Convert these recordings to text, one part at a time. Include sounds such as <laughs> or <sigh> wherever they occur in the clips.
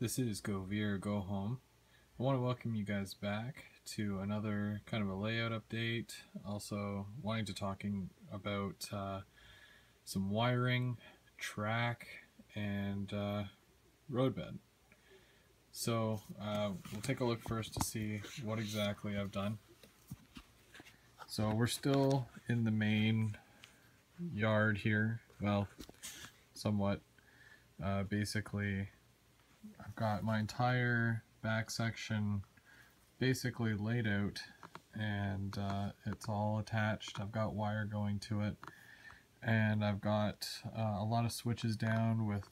This is Go Via, Go Home. I want to welcome you guys back to another kind of a layout update. Also, wanting to talking about uh, some wiring, track, and uh, roadbed. So uh, we'll take a look first to see what exactly I've done. So we're still in the main yard here. Well, somewhat. Uh, basically, got my entire back section basically laid out and uh, it's all attached. I've got wire going to it. And I've got uh, a lot of switches down with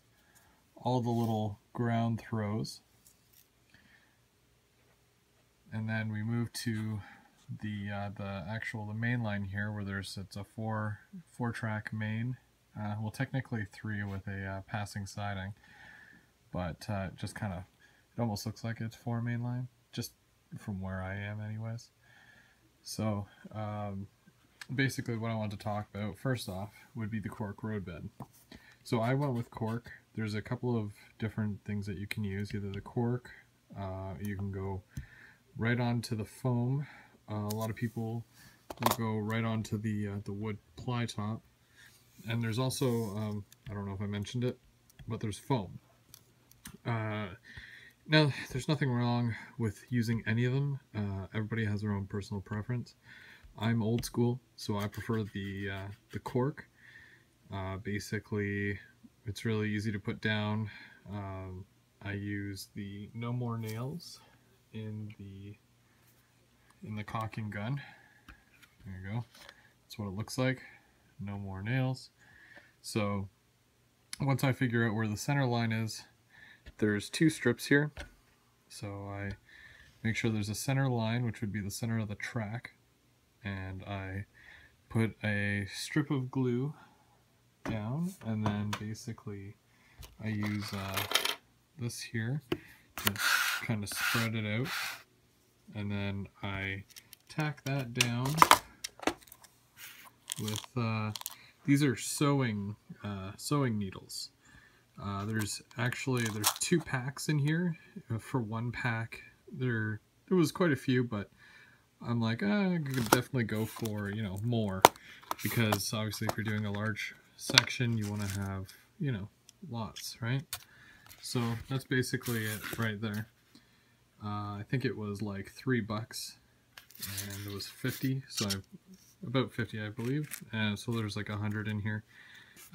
all the little ground throws. And then we move to the uh, the actual the main line here where there's it's a four four track main. Uh, well technically three with a uh, passing siding but uh, just kind of it almost looks like it's four main line just from where I am anyways. So um, basically what I want to talk about first off would be the cork roadbed. So I went with cork. There's a couple of different things that you can use either the cork uh, you can go right onto the foam. Uh, a lot of people will go right onto the uh, the wood ply top. And there's also um, I don't know if I mentioned it but there's foam uh, now there's nothing wrong with using any of them uh, everybody has their own personal preference I'm old school so I prefer the uh, the cork uh, basically it's really easy to put down um, I use the no more nails in the in the caulking gun. There you go. That's what it looks like. No more nails. So once I figure out where the center line is, there's two strips here. So I make sure there's a center line, which would be the center of the track. And I put a strip of glue down and then basically I use uh, this here to kind of spread it out and then I tack that down with uh, these are sewing uh, sewing needles uh, there's actually there's two packs in here. Uh, for one pack there there was quite a few but I'm like ah, I could definitely go for you know more. Because obviously if you're doing a large section you want to have you know lots right? So that's basically it right there. Uh, I think it was like three bucks, and it was 50, so I've, about 50 I believe, and so there's like a hundred in here.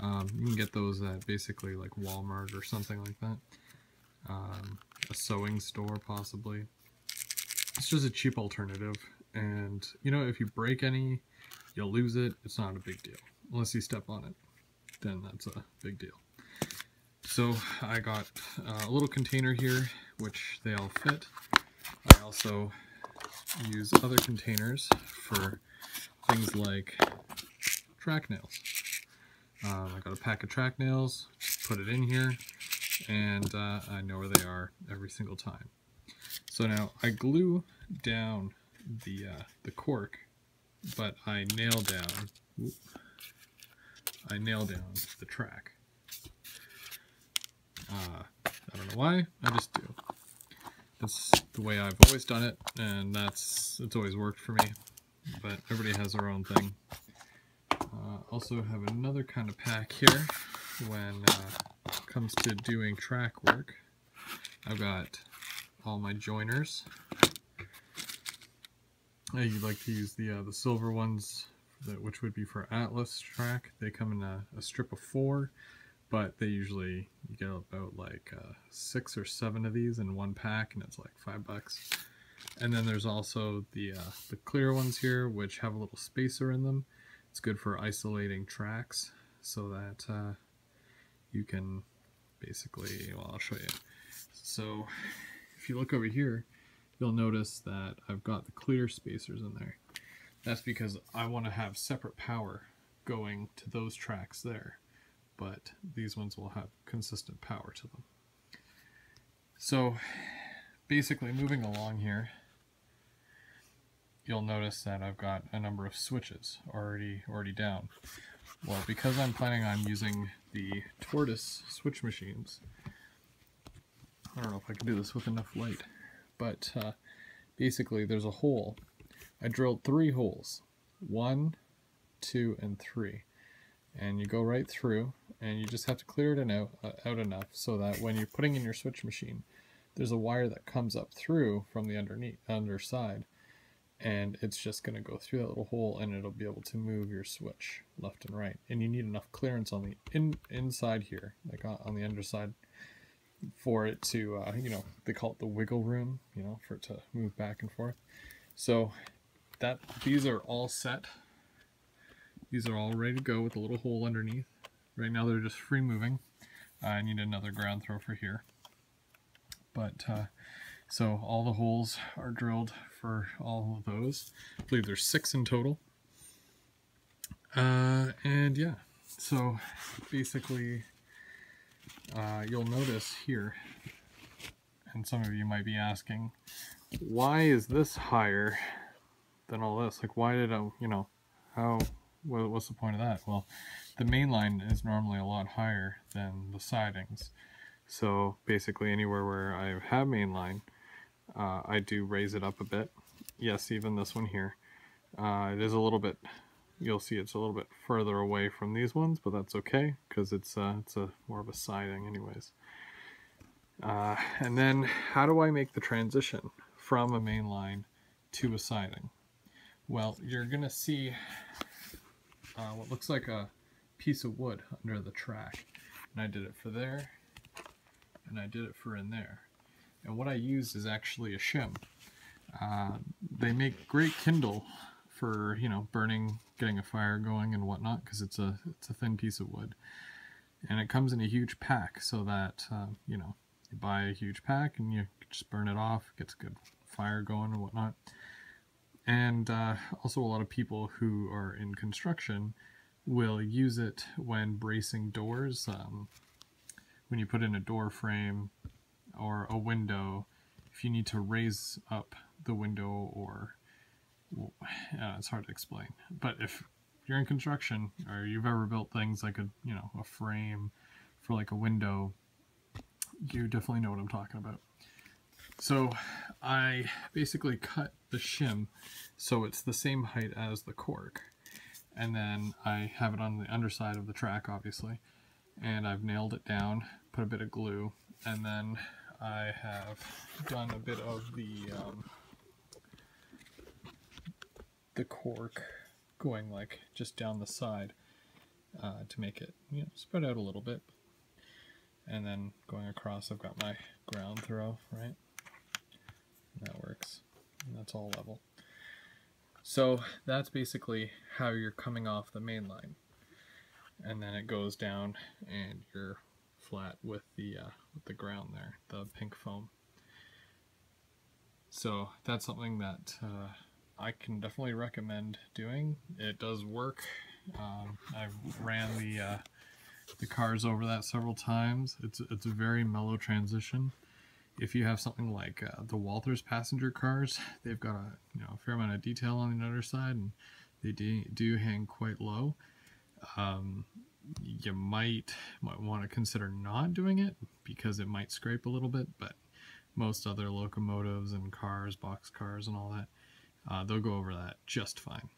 Um, you can get those at basically like Walmart or something like that. Um, a sewing store possibly. It's just a cheap alternative, and you know if you break any, you'll lose it. It's not a big deal unless you step on it. Then that's a big deal. So I got uh, a little container here, which they all fit. I also use other containers for things like track nails. Um, I got a pack of track nails, put it in here, and uh, I know where they are every single time. So now I glue down the uh, the cork, but I nail down. Whoop, I nail down the track. Uh, I don't know why, I just do. That's the way I've always done it, and that's it's always worked for me. But everybody has their own thing. Uh, also have another kind of pack here when uh, it comes to doing track work. I've got all my joiners. I like to use the uh, the silver ones, that, which would be for Atlas track. They come in a, a strip of four but they usually you get about like uh, six or seven of these in one pack and it's like five bucks and then there's also the uh, the clear ones here which have a little spacer in them it's good for isolating tracks so that uh, you can basically well I'll show you so if you look over here you'll notice that I've got the clear spacers in there that's because I want to have separate power going to those tracks there but these ones will have consistent power to them. So basically moving along here, you'll notice that I've got a number of switches already already down. Well, because I'm planning on using the Tortoise switch machines, I don't know if I can do this with enough light, but uh, basically there's a hole. I drilled three holes, one, two, and three. And you go right through, and you just have to clear it out, uh, out enough so that when you're putting in your switch machine, there's a wire that comes up through from the underneath underside and it's just going to go through that little hole and it'll be able to move your switch left and right. And you need enough clearance on the in inside here like on, on the underside for it to uh, you know they call it the wiggle room you know for it to move back and forth. So that these are all set. These are all ready to go with a little hole underneath. Right now they're just free moving. I need another ground throw for here. But uh, so all the holes are drilled for all of those. I believe there's six in total. Uh, and yeah, so basically uh, you'll notice here, and some of you might be asking, why is this higher than all this? Like why did I, you know, how, what's the point of that? Well, the main line is normally a lot higher than the sidings. So basically anywhere where I have mainline, uh, I do raise it up a bit. Yes, even this one here. Uh, it is a little bit, you'll see it's a little bit further away from these ones, but that's okay because it's, uh, it's a more of a siding anyways. Uh, and then how do I make the transition from a main line to a siding? Well, you're going to see uh, what looks like a piece of wood under the track. And I did it for there, and I did it for in there. And what I used is actually a shim. Uh, they make great kindle for, you know, burning, getting a fire going and whatnot, because it's a, it's a thin piece of wood. And it comes in a huge pack so that, uh, you know, you buy a huge pack and you just burn it off, gets a good fire going and whatnot. And uh, also a lot of people who are in construction will use it when bracing doors. Um, when you put in a door frame or a window, if you need to raise up the window or uh, <sighs> it's hard to explain. But if you're in construction or you've ever built things like a you know a frame for like a window, you definitely know what I'm talking about. So I basically cut the shim so it's the same height as the cork. And then I have it on the underside of the track, obviously. And I've nailed it down put a bit of glue, and then I have done a bit of the um, the cork going like just down the side uh, to make it you know spread out a little bit. And then going across, I've got my ground throw, right? And that works. And that's all level. So that's basically how you're coming off the main line. And then it goes down and you're flat with the uh, with the ground there, the pink foam. So that's something that uh, I can definitely recommend doing. It does work. Um, I've ran the uh, the cars over that several times. It's it's a very mellow transition. If you have something like uh, the Walthers passenger cars, they've got a you know a fair amount of detail on the underside, and they do, do hang quite low. Um, you might might want to consider not doing it because it might scrape a little bit, but most other locomotives and cars, box cars and all that, uh, they'll go over that just fine.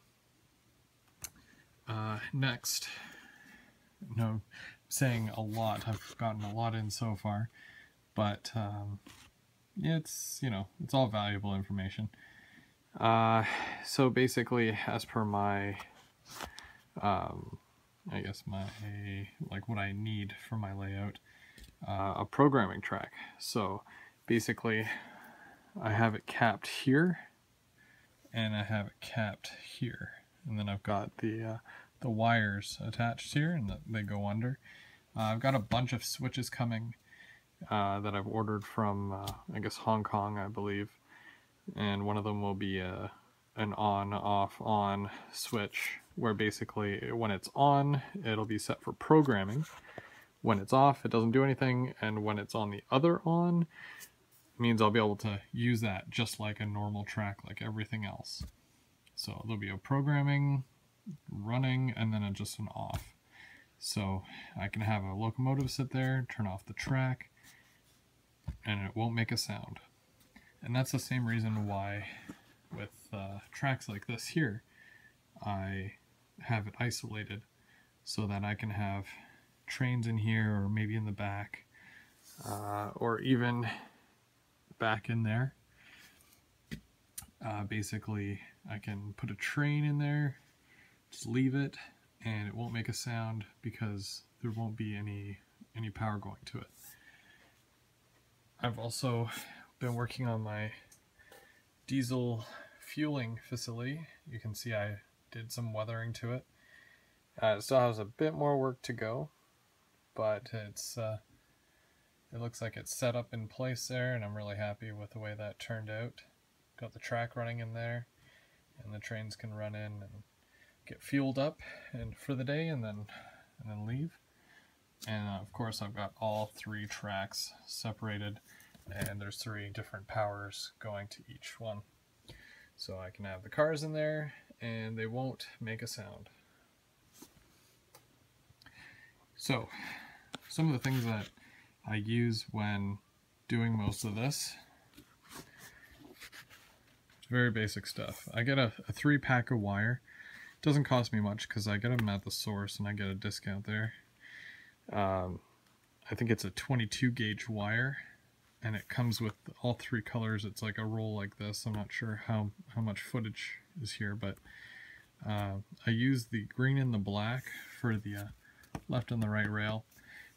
Uh, next, no, saying a lot. I've gotten a lot in so far, but um, it's you know it's all valuable information. Uh, so basically, as per my um, I guess my like what I need for my layout, uh, a programming track. So basically I have it capped here and I have it capped here. And then I've got the, uh, the wires attached here and they go under. Uh, I've got a bunch of switches coming uh, that I've ordered from, uh, I guess, Hong Kong, I believe. And one of them will be a, an on, off, on switch where basically when it's on, it'll be set for programming. When it's off, it doesn't do anything, and when it's on the other on, means I'll be able to use that just like a normal track, like everything else. So there'll be a programming, running, and then a, just an off. So I can have a locomotive sit there, turn off the track, and it won't make a sound. And that's the same reason why with uh, tracks like this here, I have it isolated so that I can have trains in here or maybe in the back uh, or even back in there. Uh, basically, I can put a train in there, just leave it, and it won't make a sound because there won't be any any power going to it. I've also been working on my diesel fueling facility. You can see I did some weathering to it. Uh, it still has a bit more work to go, but it's uh, it looks like it's set up in place there, and I'm really happy with the way that turned out. Got the track running in there, and the trains can run in and get fueled up and for the day, and then and then leave. And uh, of course, I've got all three tracks separated, and there's three different powers going to each one. So I can have the cars in there, and they won't make a sound. So, some of the things that I use when doing most of this. Very basic stuff. I get a, a three pack of wire. It doesn't cost me much because I get them at the source and I get a discount there. Um, I think it's a 22 gauge wire and it comes with all three colors. It's like a roll like this. I'm not sure how, how much footage is here, but uh, I use the green and the black for the uh, left and the right rail.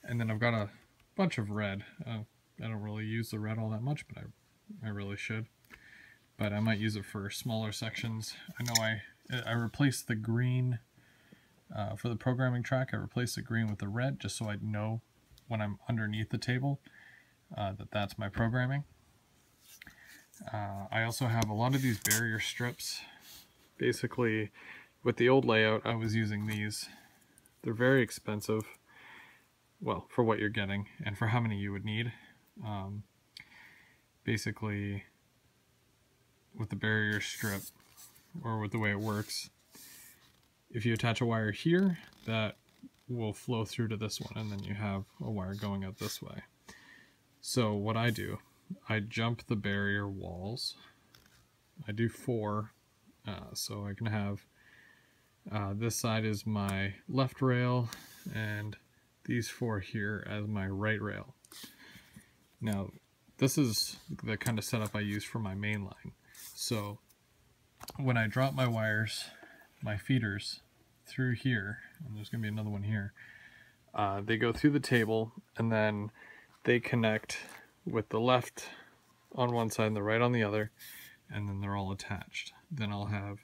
And then I've got a bunch of red. Uh, I don't really use the red all that much, but I, I really should. But I might use it for smaller sections. I know I, I replaced the green uh, for the programming track. I replaced the green with the red just so I know when I'm underneath the table uh, that that's my programming. Uh, I also have a lot of these barrier strips. Basically, with the old layout, I was using these. They're very expensive well, for what you're getting and for how many you would need. Um, basically, with the barrier strip, or with the way it works, if you attach a wire here, that will flow through to this one, and then you have a wire going out this way. So what I do, I jump the barrier walls. I do four, uh, so I can have uh, this side is my left rail, and these four here as my right rail. Now, this is the kind of setup I use for my main line. So when I drop my wires, my feeders through here, and there's going to be another one here, uh, they go through the table and then they connect with the left on one side and the right on the other, and then they're all attached. Then I'll have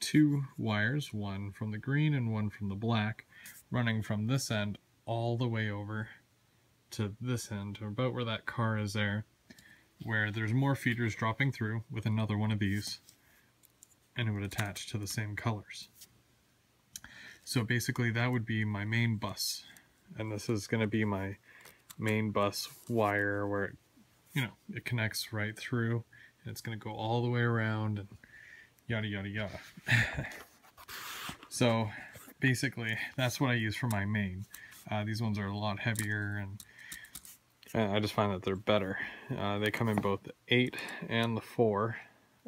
two wires, one from the green and one from the black, running from this end all the way over to this end, or about where that car is there, where there's more feeders dropping through with another one of these, and it would attach to the same colors. So basically that would be my main bus, and this is going to be my main bus wire where it, you know, it connects right through, and it's going to go all the way around, and yada yada yada. <laughs> so basically that's what I use for my main. Uh, these ones are a lot heavier and uh, I just find that they're better. Uh, they come in both the 8 and the 4.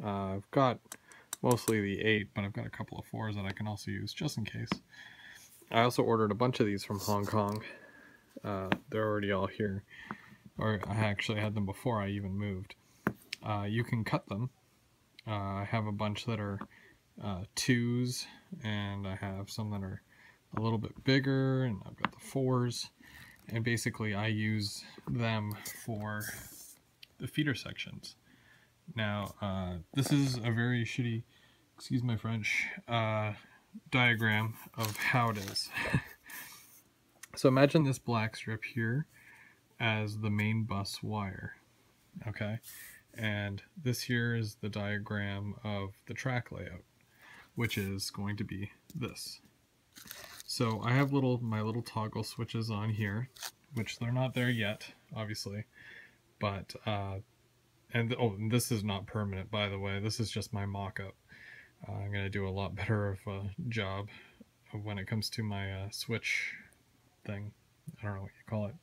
Uh, I've got mostly the 8, but I've got a couple of 4s that I can also use just in case. I also ordered a bunch of these from Hong Kong. Uh, they're already all here. Or I actually had them before I even moved. Uh, you can cut them. I have a bunch that are 2s, and I have some that are a little bit bigger and I've got the fours and basically I use them for the feeder sections. Now uh, this is a very shitty, excuse my French, uh, diagram of how it is. <laughs> so imagine this black strip here as the main bus wire, okay? And this here is the diagram of the track layout, which is going to be this. So I have little my little toggle switches on here, which they're not there yet, obviously. But, uh, and oh, this is not permanent, by the way. This is just my mock-up. Uh, I'm to do a lot better of a job when it comes to my uh, switch thing. I don't know what you call it.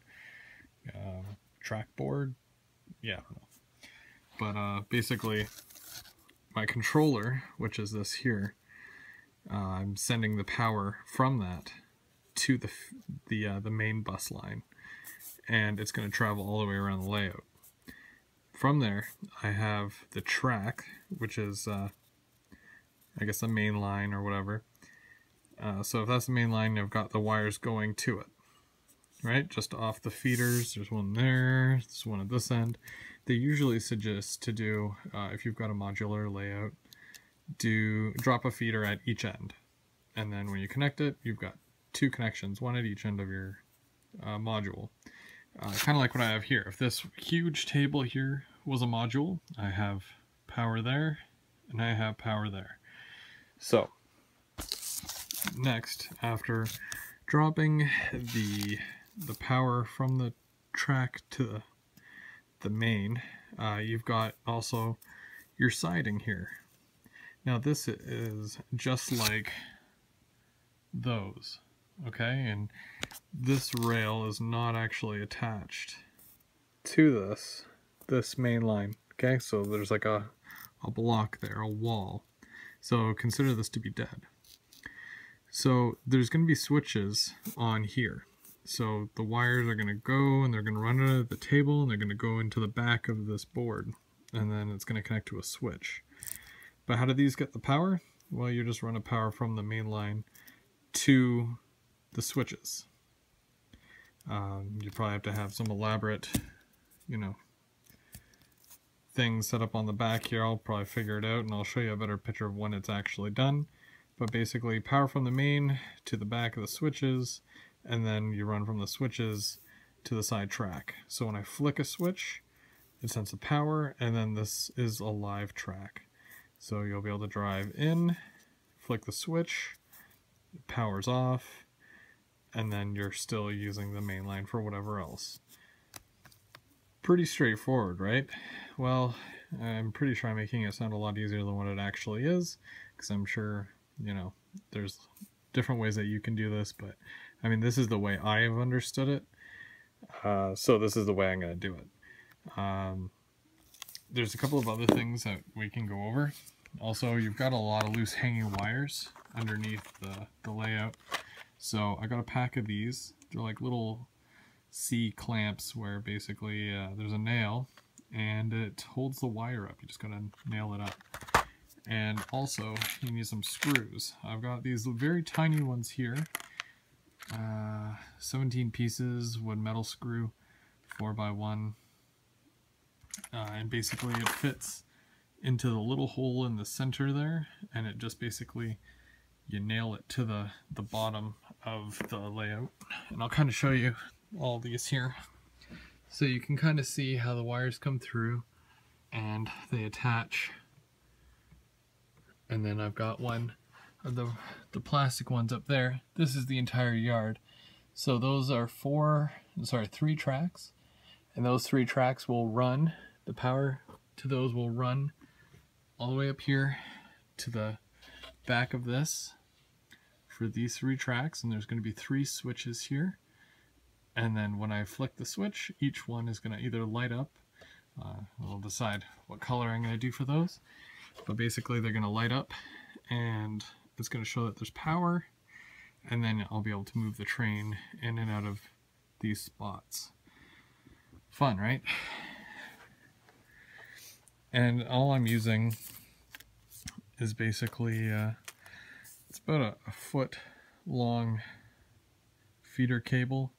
Uh, track board? yeah. But uh, basically, my controller, which is this here, uh, I'm sending the power from that to the the uh, the main bus line, and it's going to travel all the way around the layout. From there, I have the track, which is uh, I guess the main line or whatever. Uh, so if that's the main line, I've got the wires going to it, right? Just off the feeders. There's one there. There's one at this end. They usually suggest to do, uh, if you've got a modular layout, do drop a feeder at each end. And then when you connect it, you've got two connections, one at each end of your uh, module. Uh, kind of like what I have here. If this huge table here was a module, I have power there, and I have power there. So, next, after dropping the the power from the track to the, main, uh, you've got also your siding here. Now this is just like those, okay? And this rail is not actually attached to this, this main line, okay? So there's like a, a block there, a wall. So consider this to be dead. So there's going to be switches on here. So the wires are going to go and they're going to run out of the table and they're going to go into the back of this board. And then it's going to connect to a switch. But how do these get the power? Well, you just run a power from the main line to the switches. Um, you probably have to have some elaborate, you know, things set up on the back here. I'll probably figure it out and I'll show you a better picture of when it's actually done. But basically power from the main to the back of the switches and then you run from the switches to the side track. So when I flick a switch, it sends the power and then this is a live track. So you'll be able to drive in, flick the switch, it powers off, and then you're still using the main line for whatever else. Pretty straightforward, right? Well, I'm pretty sure I'm making it sound a lot easier than what it actually is, because I'm sure, you know, there's different ways that you can do this, but I mean, this is the way I have understood it. Uh, so this is the way I'm going to do it. Um, there's a couple of other things that we can go over. Also, you've got a lot of loose hanging wires underneath the, the layout. So I got a pack of these. They're like little C clamps where basically uh, there's a nail and it holds the wire up. You just gotta nail it up. And also you need some screws. I've got these very tiny ones here. Uh, 17 pieces wood metal screw, 4 by one uh, and basically it fits into the little hole in the center there and it just basically you nail it to the the bottom of the layout and I'll kind of show you all these here so you can kind of see how the wires come through and they attach and then I've got one of the the plastic ones up there. This is the entire yard. So those are four sorry three tracks. And those three tracks will run the power to those will run all the way up here to the back of this for these three tracks. And there's going to be three switches here. And then when I flick the switch each one is going to either light up uh, I'll decide what color I'm going to do for those but basically they're going to light up and it's going to show that there's power and then I'll be able to move the train in and out of these spots fun right and all I'm using is basically uh, it's about a, a, foot long feeder cable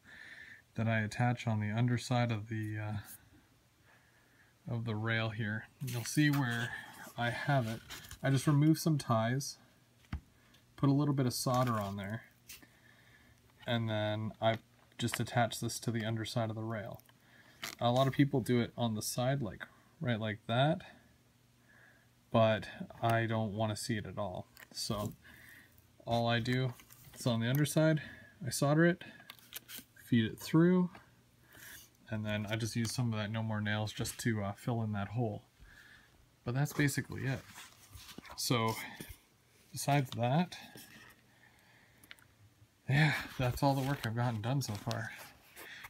that I attach on the underside of the uh, of the rail here. You'll see where I have it. I just remove some ties, put a little bit of solder on there, and then I just attach this to the underside of the rail. A lot of people do it on the side like right like that but I don't want to see it at all so all I do is on the underside I solder it feed it through and then I just use some of that no more nails just to uh, fill in that hole but that's basically it. So besides that yeah that's all the work I've gotten done so far.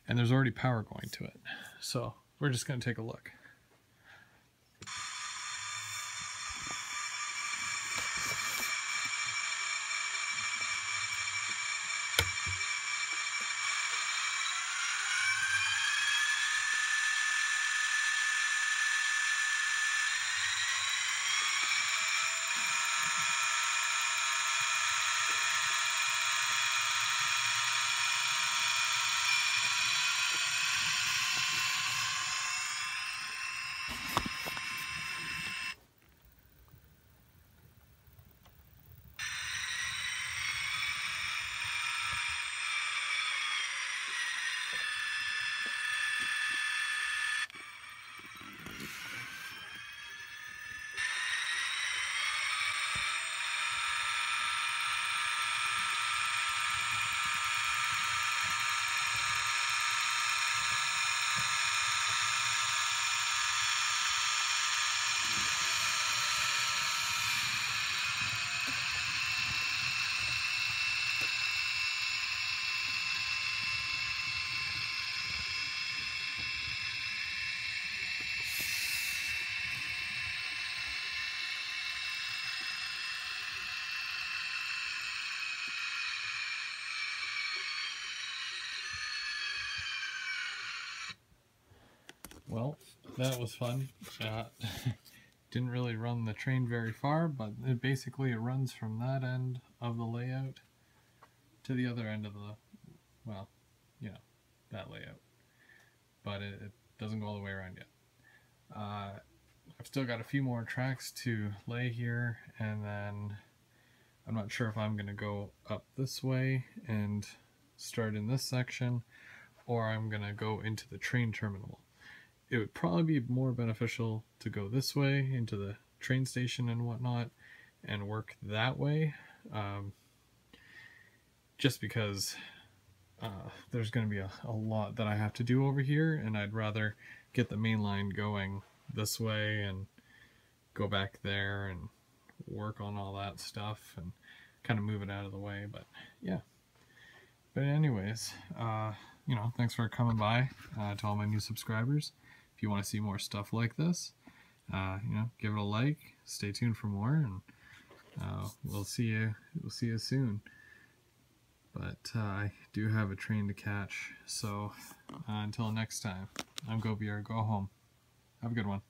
And there's already power going to it. So we're just going to take a look Well, that was fun. Uh, <laughs> didn't really run the train very far, but it basically it runs from that end of the layout to the other end of the, well, you know, that layout. But it, it doesn't go all the way around yet. Uh, I've still got a few more tracks to lay here, and then I'm not sure if I'm going to go up this way and start in this section, or I'm going to go into the train terminal it would probably be more beneficial to go this way into the train station and whatnot and work that way um, just because uh, there's going to be a, a lot that I have to do over here and I'd rather get the main line going this way and go back there and work on all that stuff and kind of move it out of the way but yeah. But anyways uh, you know thanks for coming by uh, to all my new subscribers if you want to see more stuff like this, uh, you know, give it a like. Stay tuned for more, and uh, we'll see you. We'll see you soon. But uh, I do have a train to catch, so uh, until next time, I'm Go Via. Go home. Have a good one.